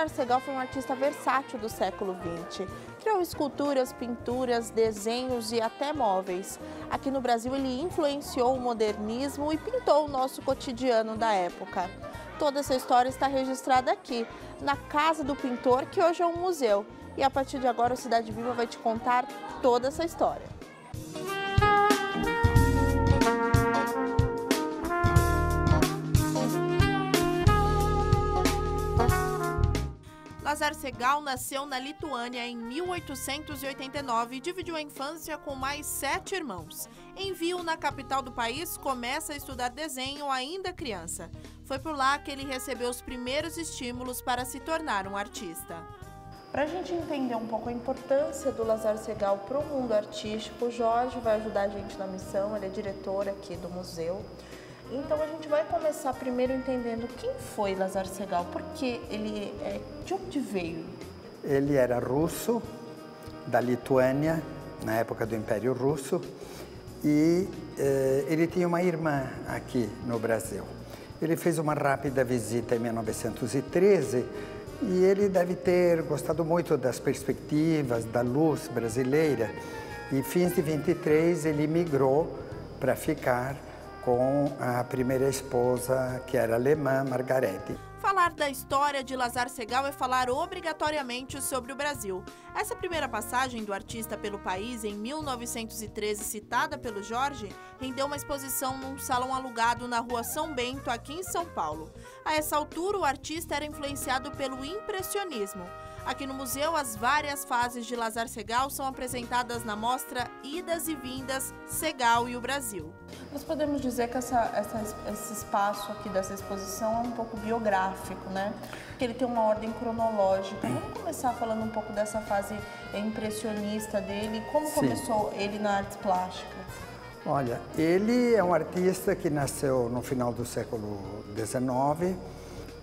Lazar Segal foi um artista versátil do século XX. Criou esculturas, pinturas, desenhos e até móveis. Aqui no Brasil ele influenciou o modernismo e pintou o nosso cotidiano da época. Toda essa história está registrada aqui, na Casa do Pintor, que hoje é um museu. E a partir de agora o Cidade Viva vai te contar toda essa história. Lazar Segal nasceu na Lituânia em 1889 e dividiu a infância com mais sete irmãos. Em Viu, na capital do país, começa a estudar desenho ainda criança. Foi por lá que ele recebeu os primeiros estímulos para se tornar um artista. Para a gente entender um pouco a importância do Lazar Segal para o mundo artístico, o Jorge vai ajudar a gente na missão, ele é diretor aqui do museu. Então a gente vai começar primeiro entendendo quem foi Lazar Segal, porque ele é, de onde veio? Ele era russo, da Lituânia, na época do Império Russo, e eh, ele tinha uma irmã aqui no Brasil. Ele fez uma rápida visita em 1913 e ele deve ter gostado muito das perspectivas, da luz brasileira. E fins de 23 ele migrou para ficar com a primeira esposa, que era alemã, Margarete. Falar da história de Lazar Segal é falar obrigatoriamente sobre o Brasil. Essa primeira passagem do artista pelo país, em 1913, citada pelo Jorge, rendeu uma exposição num salão alugado na rua São Bento, aqui em São Paulo. A essa altura, o artista era influenciado pelo impressionismo. Aqui no museu, as várias fases de Lazar Segal são apresentadas na mostra Idas e Vindas Segal e o Brasil. Nós podemos dizer que essa, essa, esse espaço aqui dessa exposição é um pouco biográfico, né? Que ele tem uma ordem cronológica. Vamos começar falando um pouco dessa fase impressionista dele. Como Sim. começou ele na arte plástica? Olha, ele é um artista que nasceu no final do século XIX,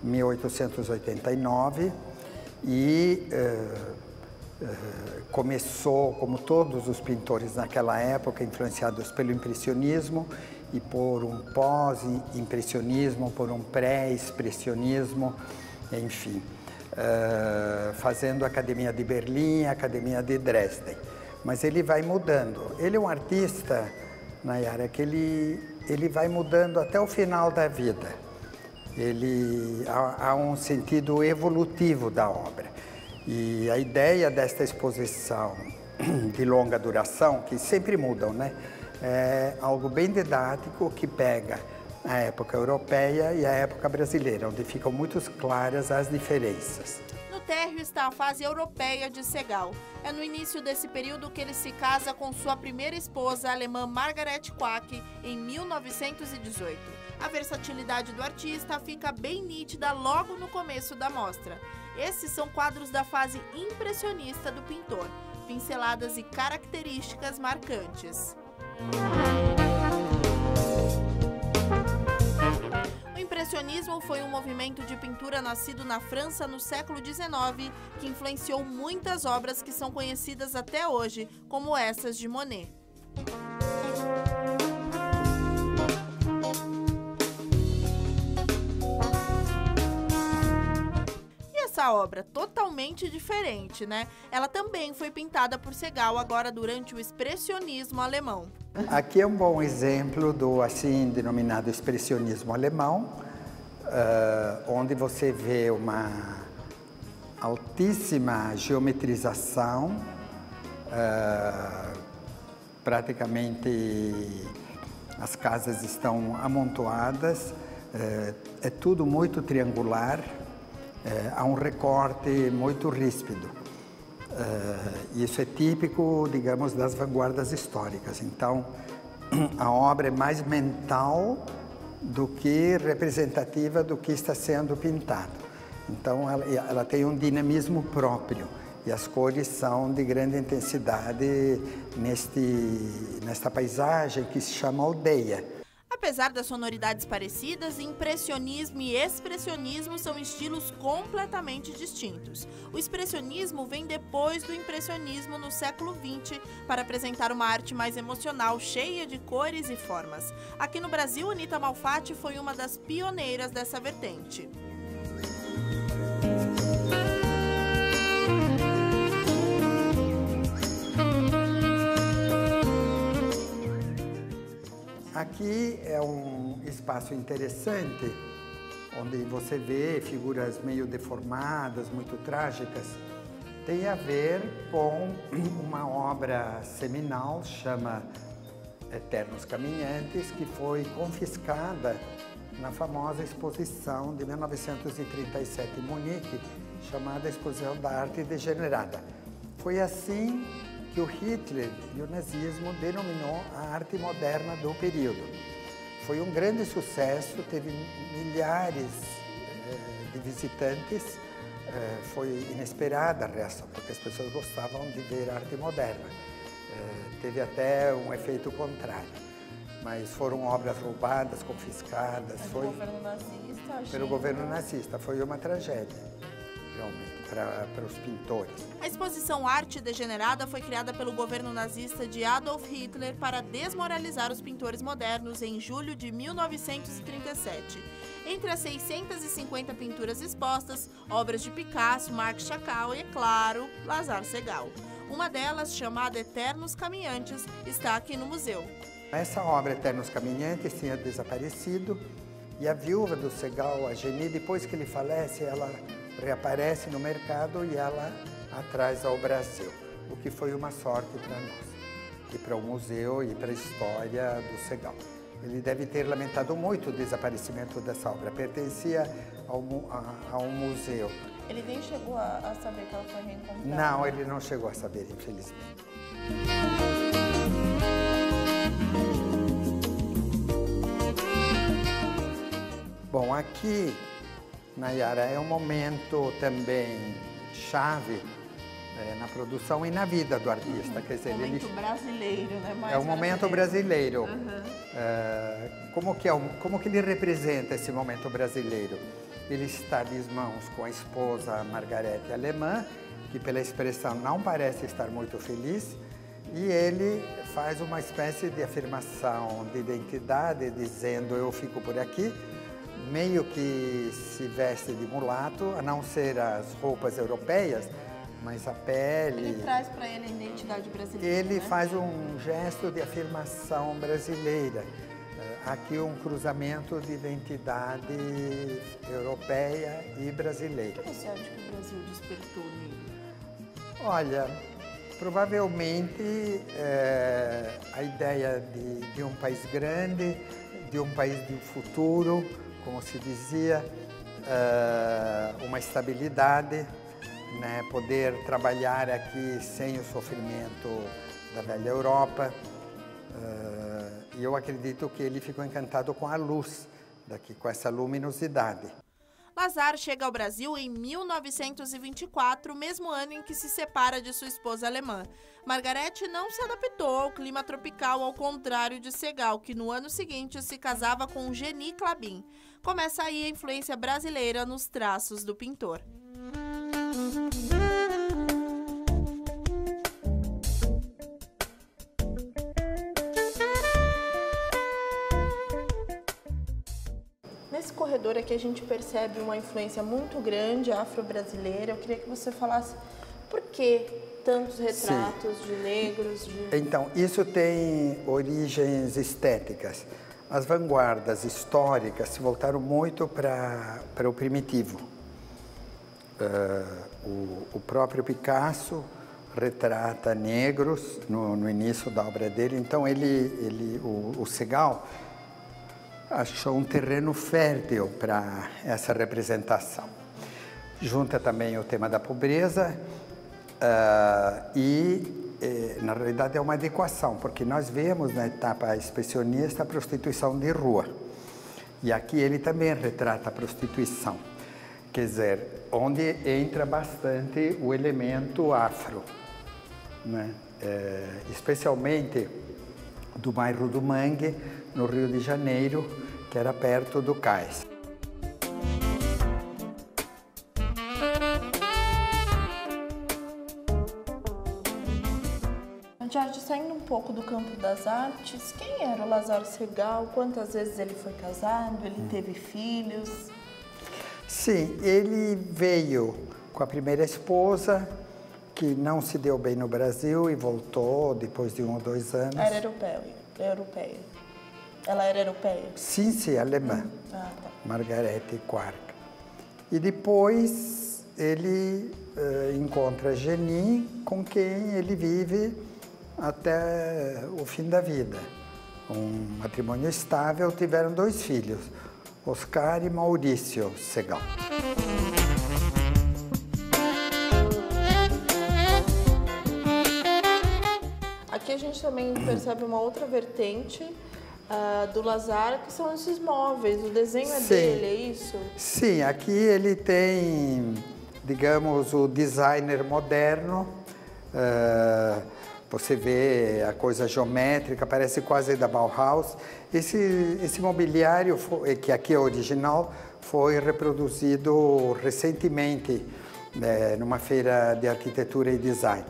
1889 e uh, uh, começou, como todos os pintores naquela época, influenciados pelo impressionismo e por um pós-impressionismo, por um pré-expressionismo, enfim, uh, fazendo a Academia de Berlim, a Academia de Dresden. Mas ele vai mudando. Ele é um artista, Nayara, que ele, ele vai mudando até o final da vida ele há, há um sentido evolutivo da obra. E a ideia desta exposição de longa duração, que sempre mudam, né? É algo bem didático que pega a época europeia e a época brasileira, onde ficam muito claras as diferenças. No térreo está a fase europeia de Segal. É no início desse período que ele se casa com sua primeira esposa, a alemã Margaret Quack, em 1918. A versatilidade do artista fica bem nítida logo no começo da mostra. Esses são quadros da fase impressionista do pintor, pinceladas e características marcantes. O impressionismo foi um movimento de pintura nascido na França no século XIX que influenciou muitas obras que são conhecidas até hoje, como essas de Monet. Essa obra totalmente diferente, né? Ela também foi pintada por Segal agora durante o expressionismo alemão. Aqui é um bom exemplo do assim denominado expressionismo alemão, uh, onde você vê uma altíssima geometrização, uh, praticamente as casas estão amontoadas, uh, é tudo muito triangular, é, há um recorte muito ríspido. É, isso é típico, digamos, das vanguardas históricas. Então, a obra é mais mental do que representativa do que está sendo pintado. Então, ela, ela tem um dinamismo próprio e as cores são de grande intensidade neste, nesta paisagem que se chama aldeia. Apesar das sonoridades parecidas, impressionismo e expressionismo são estilos completamente distintos. O expressionismo vem depois do impressionismo no século XX para apresentar uma arte mais emocional, cheia de cores e formas. Aqui no Brasil, Anita Malfatti foi uma das pioneiras dessa vertente. Aqui é um espaço interessante, onde você vê figuras meio deformadas, muito trágicas. Tem a ver com uma obra seminal, chama Eternos Caminhantes, que foi confiscada na famosa exposição de 1937 em Munique, chamada Exposição da Arte Degenerada. Foi assim que o Hitler e o nazismo denominou a arte moderna do período. Foi um grande sucesso, teve milhares eh, de visitantes, eh, foi inesperada a reação, porque as pessoas gostavam de ver arte moderna. Eh, teve até um efeito contrário mas foram obras roubadas, confiscadas. Foi governo nazista, pelo governo nazista. Foi uma tragédia, realmente para os pintores. A exposição Arte Degenerada foi criada pelo governo nazista de Adolf Hitler para desmoralizar os pintores modernos em julho de 1937. Entre as 650 pinturas expostas, obras de Picasso, Marc Chagall e, é claro, Lazar Segal. Uma delas, chamada Eternos Caminhantes, está aqui no museu. Essa obra, Eternos Caminhantes, tinha desaparecido e a viúva do Segal, a Geni, depois que ele falece, ela reaparece no mercado e ela a traz ao Brasil, o que foi uma sorte para nós, e para o museu e para a história do Segal. Ele deve ter lamentado muito o desaparecimento dessa obra, pertencia ao, a, a um museu. Ele nem chegou a, a saber que ela foi reencontrada? Não, ele não chegou a saber, infelizmente. Bom, aqui Nayara, é um momento também chave é, na produção e na vida do artista. Quer dizer, momento ele... brasileiro, né? Mais é um momento brasileiro. Uhum. É, como, que é, como que ele representa esse momento brasileiro? Ele está de mãos com a esposa Margarete Alemã, que pela expressão não parece estar muito feliz, e ele faz uma espécie de afirmação de identidade, dizendo eu fico por aqui, meio que se veste de mulato, a não ser as roupas europeias, mas a pele. Ele traz para ele a identidade brasileira. Ele né? faz um gesto de afirmação brasileira. Eh, aqui um cruzamento de identidade europeia e brasileira. O que você acha que o Brasil despertou nele? Olha, provavelmente é, a ideia de, de um país grande, de um país de futuro, como se dizia, uh, uma estabilidade, né? poder trabalhar aqui sem o sofrimento da velha Europa. Uh, e eu acredito que ele ficou encantado com a luz daqui, com essa luminosidade. Lazar chega ao Brasil em 1924, mesmo ano em que se separa de sua esposa alemã. Margarete não se adaptou ao clima tropical, ao contrário de Segal, que no ano seguinte se casava com Geni Clabin. Começa aí a influência brasileira nos traços do pintor. corredor aqui a gente percebe uma influência muito grande afro-brasileira. Eu queria que você falasse por que tantos retratos Sim. de negros. De... Então, isso tem origens estéticas. As vanguardas históricas se voltaram muito para o primitivo. Uh, o, o, próprio Picasso retrata negros no, no, início da obra dele, então ele, ele o, o Segal achou um terreno fértil para essa representação. Junta também o tema da pobreza uh, e, eh, na realidade, é uma adequação, porque nós vemos na etapa expressionista a prostituição de rua. E aqui ele também retrata a prostituição, quer dizer, onde entra bastante o elemento afro, né? É, especialmente do bairro do Mangue, no Rio de Janeiro, que era perto do cais. Jorge, saindo um pouco do campo das artes, quem era o Lázaro Segal? Quantas vezes ele foi casado? Ele hum. teve filhos? Sim, ele veio com a primeira esposa, que não se deu bem no Brasil e voltou depois de um ou dois anos. Era europeu, europeia. Ela era europeia? Sim, sim, alemã. Ah, tá. Margarete Quark. E depois ele uh, encontra Jenny, com quem ele vive até o fim da vida. Um matrimônio estável, tiveram dois filhos, Oscar e Maurício Segal. Aqui a gente também percebe uma outra vertente uh, do Lazar, que são esses móveis. O desenho é Sim. dele, é isso? Sim, aqui ele tem, digamos, o designer moderno. Uh, você vê a coisa geométrica, parece quase da Bauhaus. Esse, esse mobiliário, foi, que aqui é original, foi reproduzido recentemente né, numa feira de arquitetura e design.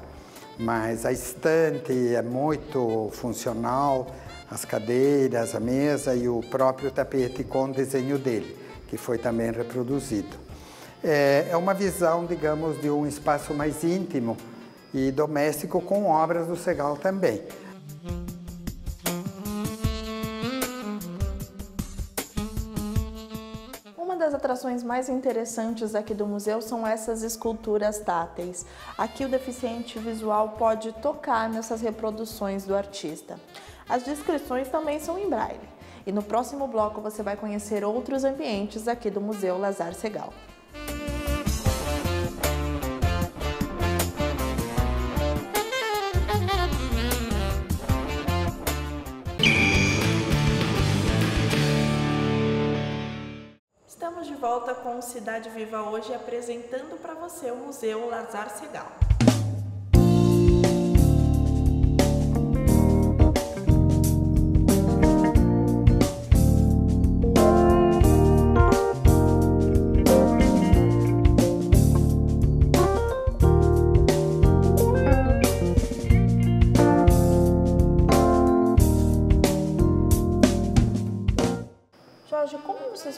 Mas a estante é muito funcional, as cadeiras, a mesa e o próprio tapete com o desenho dele, que foi também reproduzido. É, é uma visão, digamos, de um espaço mais íntimo e doméstico com obras do Segal também. Uma das atrações mais interessantes aqui do museu são essas esculturas táteis. Aqui o deficiente visual pode tocar nessas reproduções do artista. As descrições também são em braille. E no próximo bloco você vai conhecer outros ambientes aqui do Museu Lazar Segal. Com Cidade Viva hoje apresentando para você o Museu Lazar Segal.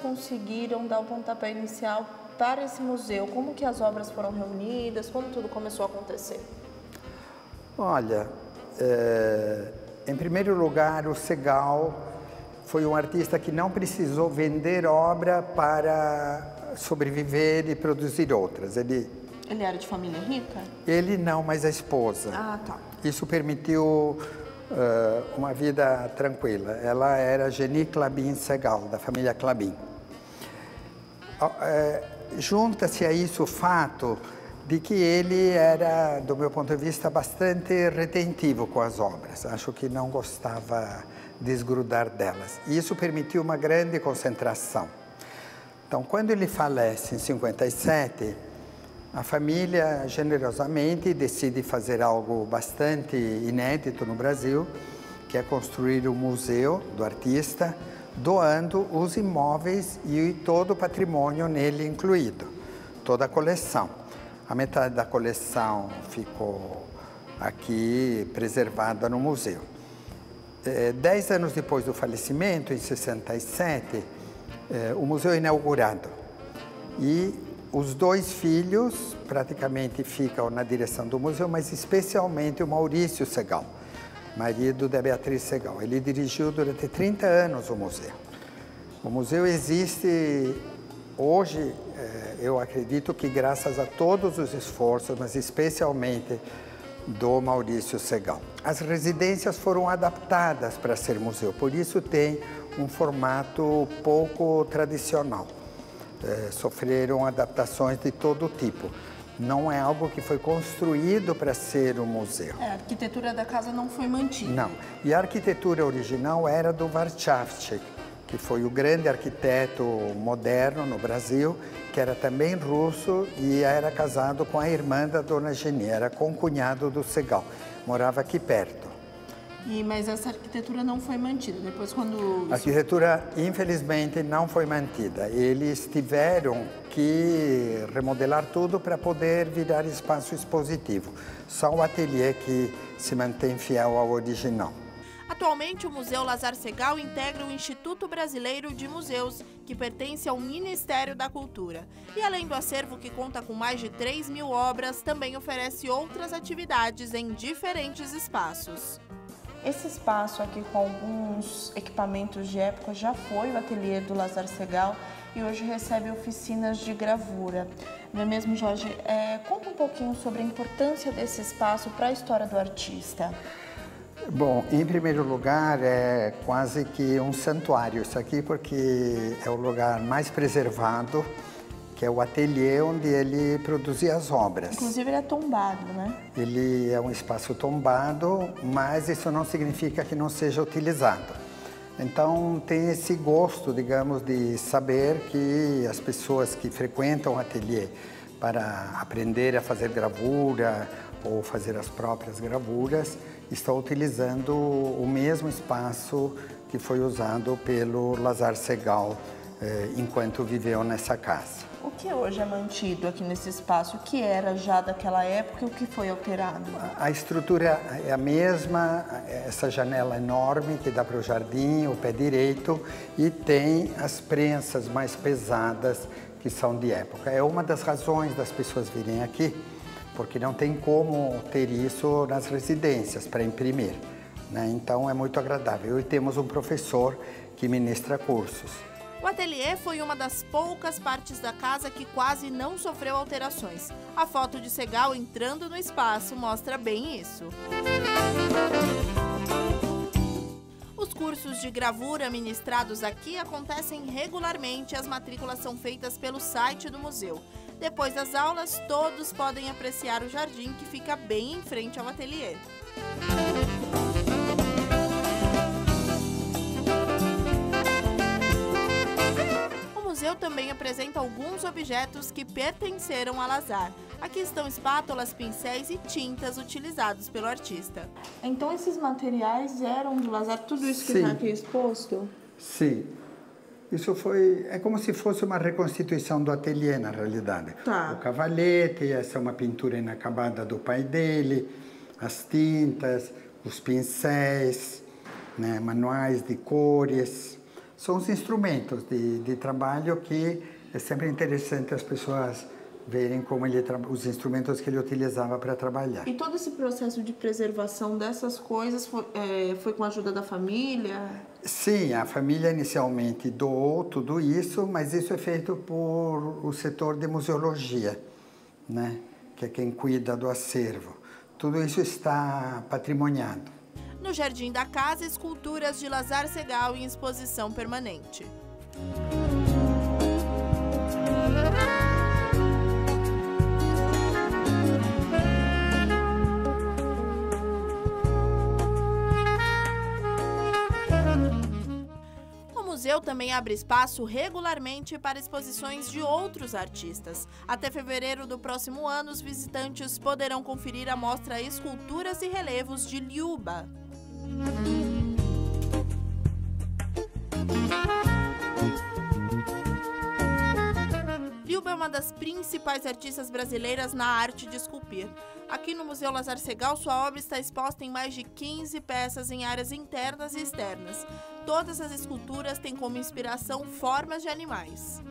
Conseguiram dar o pontapé inicial para esse museu? Como que as obras foram reunidas? Como tudo começou a acontecer? Olha, é, em primeiro lugar, o Segal foi um artista que não precisou vender obra para sobreviver e produzir outras. Ele, ele era de família rica? Ele não, mas a esposa. Ah, tá. Isso permitiu uh, uma vida tranquila. Ela era Geni Clabin Segal, da família Clabin. É, junta-se a isso o fato de que ele era, do meu ponto de vista, bastante retentivo com as obras. Acho que não gostava de desgrudar delas. Isso permitiu uma grande concentração. Então, quando ele falece em 57, a família generosamente decide fazer algo bastante inédito no Brasil, que é construir o museu do artista, doando os imóveis e todo o patrimônio nele incluído, toda a coleção. A metade da coleção ficou aqui preservada no museu. É, dez anos depois do falecimento, em 67, é, o museu é inaugurado e os dois filhos praticamente ficam na direção do museu, mas especialmente o Maurício Segal marido da Beatriz Segal. Ele dirigiu durante 30 anos o museu. O museu existe hoje, eh, eu acredito que graças a todos os esforços, mas especialmente do Maurício Segal. As residências foram adaptadas para ser museu, por isso tem um formato pouco tradicional. É, sofreram adaptações de todo tipo não é algo que foi construído para ser um museu. É, a arquitetura da casa não foi mantida. Não. E a arquitetura original era do Warszawski, que foi o grande arquiteto moderno no Brasil, que era também russo e era casado com a irmã da dona Geni, era concunhado do Segal. Morava aqui perto. E, mas essa arquitetura não foi mantida. Depois, quando. A arquitetura, infelizmente, não foi mantida. Eles tiveram que remodelar tudo para poder virar espaço expositivo. Só o ateliê que se mantém fiel ao original. Atualmente, o Museu Lazar Segal integra o Instituto Brasileiro de Museus, que pertence ao Ministério da Cultura. E além do acervo que conta com mais de 3 mil obras, também oferece outras atividades em diferentes espaços. Esse espaço aqui com alguns equipamentos de época já foi o ateliê do Lazar Segal e hoje recebe oficinas de gravura. Não é mesmo, Jorge? É, conta um pouquinho sobre a importância desse espaço para a história do artista. Bom, em primeiro lugar, é quase que um santuário isso aqui, porque é o lugar mais preservado que é o ateliê onde ele produzia as obras. Inclusive ele é tombado, né? Ele é um espaço tombado, mas isso não significa que não seja utilizado. Então tem esse gosto, digamos, de saber que as pessoas que frequentam o ateliê para aprender a fazer gravura ou fazer as próprias gravuras estão utilizando o mesmo espaço que foi usado pelo Lazar Segal eh, enquanto viveu nessa casa. O que hoje é mantido aqui nesse espaço? O que era já daquela época e o que foi alterado? A estrutura é a mesma, essa janela enorme que dá para o jardim, o pé direito, e tem as prensas mais pesadas que são de época. É uma das razões das pessoas virem aqui, porque não tem como ter isso nas residências para imprimir. Né? Então é muito agradável. E temos um professor que ministra cursos. O ateliê foi uma das poucas partes da casa que quase não sofreu alterações. A foto de Segal entrando no espaço mostra bem isso. Os cursos de gravura ministrados aqui acontecem regularmente as matrículas são feitas pelo site do museu. Depois das aulas, todos podem apreciar o jardim que fica bem em frente ao ateliê. Museu também apresenta alguns objetos que pertenceram a Lazar. Aqui estão espátulas, pincéis e tintas utilizados pelo artista. Então esses materiais eram do Lazar, tudo isso que está aqui exposto? Sim. Isso foi, é como se fosse uma reconstituição do ateliê, na realidade. Tá. O cavalete, essa é uma pintura inacabada do pai dele, as tintas, os pincéis, né, manuais de cores são os instrumentos de, de trabalho que é sempre interessante as pessoas verem como ele os instrumentos que ele utilizava para trabalhar. E todo esse processo de preservação dessas coisas foi, é, foi, com a ajuda da família? Sim, a família inicialmente doou tudo isso, mas isso é feito por o setor de museologia, né? que é quem cuida do acervo. Tudo isso está patrimoniado. No jardim da casa, esculturas de Lazar Segal em exposição permanente. O museu também abre espaço regularmente para exposições de outros artistas. Até fevereiro do próximo ano, os visitantes poderão conferir a mostra Esculturas e Relevos de Liuba. Lilba é uma das principais artistas brasileiras na arte de esculpir. Aqui no Museu Lazar Segal, sua obra está exposta em mais de 15 peças em áreas internas e externas. Todas as esculturas têm como inspiração formas de animais.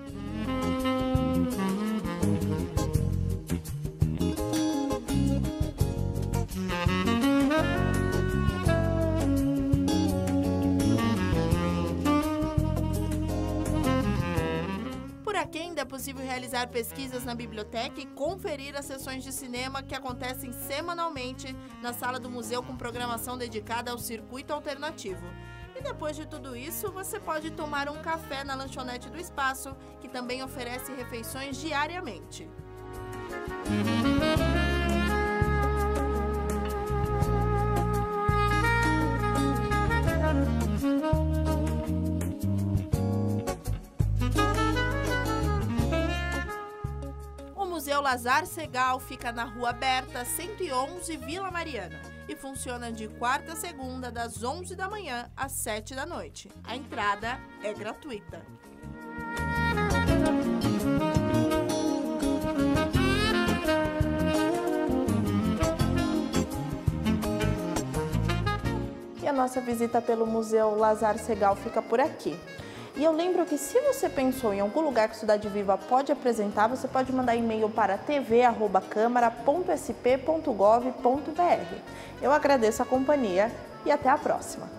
Aqui ainda é possível realizar pesquisas na biblioteca e conferir as sessões de cinema que acontecem semanalmente na sala do museu com programação dedicada ao circuito alternativo. E depois de tudo isso, você pode tomar um café na lanchonete do espaço, que também oferece refeições diariamente. Música Lazar Segal fica na Rua Aberta, 111, Vila Mariana, e funciona de quarta a segunda, das 11 da manhã às 7 da noite. A entrada é gratuita. E a nossa visita pelo Museu Lazar Segal fica por aqui. E eu lembro que se você pensou em algum lugar que Cidade Viva pode apresentar, você pode mandar e-mail para tv@câmara.sp.gov.br. Eu agradeço a companhia e até a próxima!